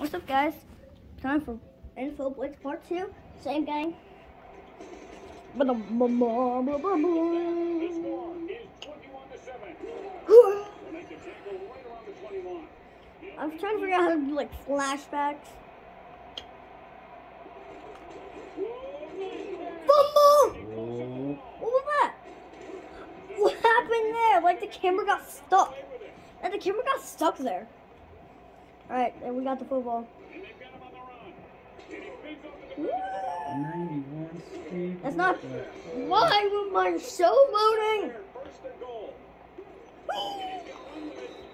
What's up, guys? Time for Info Blitz Part 2. Same gang. I'm trying to figure out how to do like flashbacks. Fumble! What was that? What happened there? Like the camera got stuck. And the camera got stuck there. Alright, and we got the football. That's not. Why was my show loading?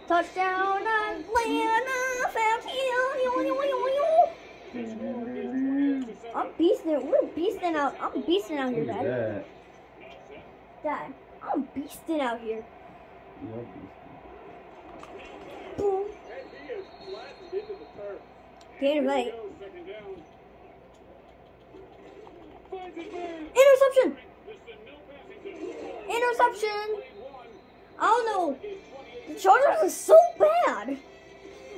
Touchdown, Atlanta, I'm beasting. We're beasting out. I'm beasting out here, Dad. Dad, I'm beasting out here. Yep. Boom. Gain of eight. Interception! Interception! I don't know. The Chargers are so bad.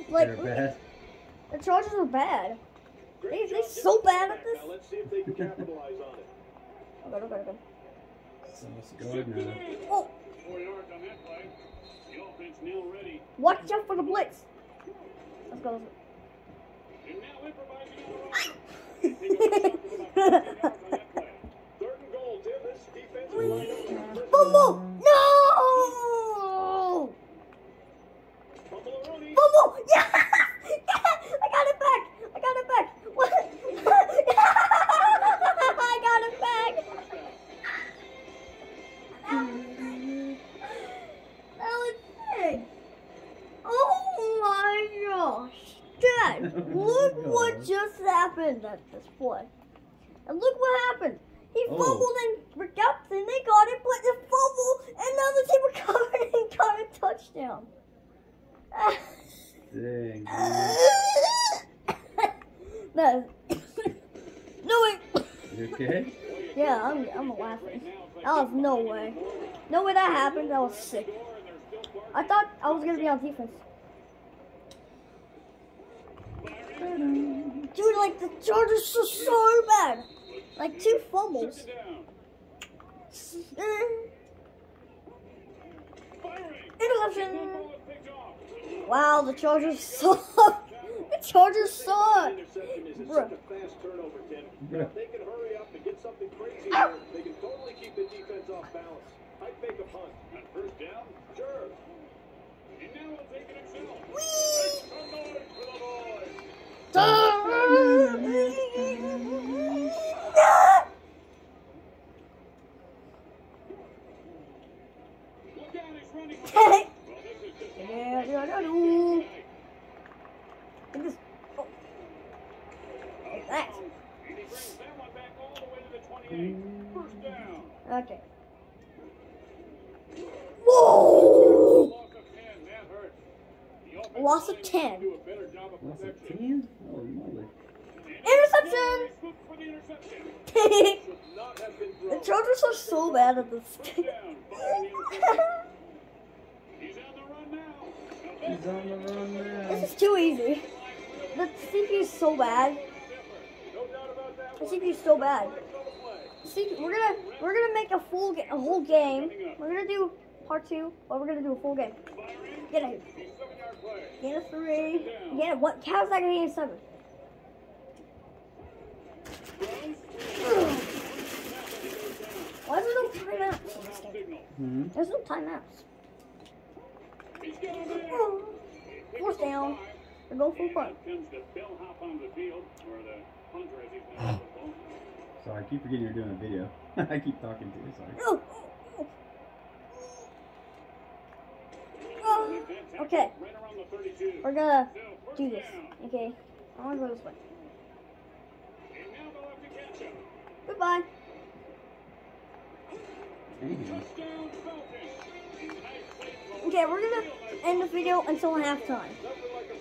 Like They're bad. the Chargers are bad. They, they're so bad at this. Now let's see if they can capitalize on it. Okay, okay, okay. So let's go now. Oh, Four yards on that play. The offense now ready. watch out for the blitz. Let's go. And now improvising on what just happened at this play. And look what happened. He Oh. fumbled and recovered and they got it, but the fumble and now the team recovered and got a touchdown. Dang. no. no way. You okay? Yeah, I'm, I'm laughing. That was no way. No way that happened. That was sick. I thought I was gonna be on defense. Like the Chargers are so bad. Like two fumbles. Interception. Wow, the Chargers suck. The Chargers suck. Bruh. such a fast turnover, Tim. But if they can hurry up and get something crazy ah! Ow. they can totally keep the defense off balance. I'd make a punt. On first down? Sure. And now of line 10. Do a better job of What's it, protection. 10? Holy moly. Interception! The. Chargers are so bad at this. First down. Following the interception. He's on the run now. Now He's on the run now. This is too easy. The CPU is so bad. No doubt about that The. CPU is so bad. Right on the play. See, we're gonna we're gonna make a full a whole game. We're gonna do part two, but we're gonna do a full game. Get out here. He's seven-yard play. Gain of three. Gain of what? How's that gonna be of seven? Why is there no timeouts in this game? There's no timeouts. He's known in football. Sorry, I keep forgetting you're doing a video. I keep talking to you, sorry. Oh. Oh. Okay, Right around the 32. we're gonna do this. Okay, I wanna go this way. And now they'll have to catch him. Goodbye. Dang. Touchdown Falcons. Nice play call. Okay, we're gonna end the video until halftime,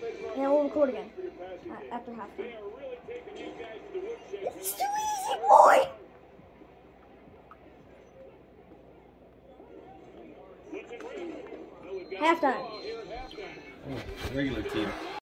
And then we'll record again game. after halftime. It's too easy, boy. Halftime. Oh, regular team.